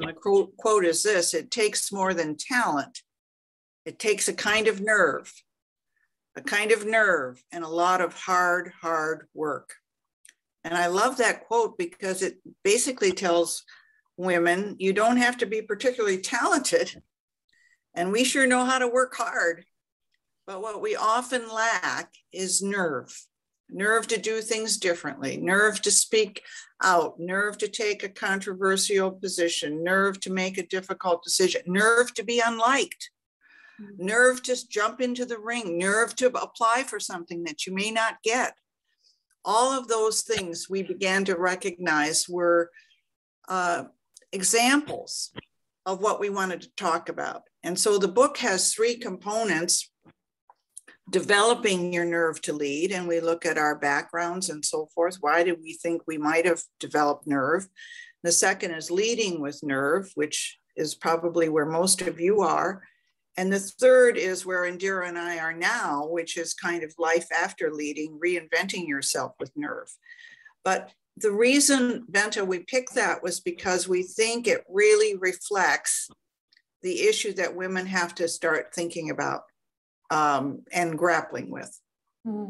And the quote, quote is this it takes more than talent, it takes a kind of nerve, a kind of nerve, and a lot of hard, hard work. And I love that quote because it basically tells women you don't have to be particularly talented. And we sure know how to work hard. But what we often lack is nerve nerve to do things differently, nerve to speak out, nerve to take a controversial position, nerve to make a difficult decision, nerve to be unliked, mm-hmm. nerve to jump into the ring, nerve to apply for something that you may not get. All of those things we began to recognize were uh, examples of what we wanted to talk about. And so the book has three components developing your nerve to lead, and we look at our backgrounds and so forth. Why do we think we might have developed nerve? The second is leading with nerve, which is probably where most of you are. And the third is where Indira and I are now, which is kind of life after leading, reinventing yourself with nerve. But the reason, Bente, we picked that was because we think it really reflects the issue that women have to start thinking about um, and grappling with. Mm.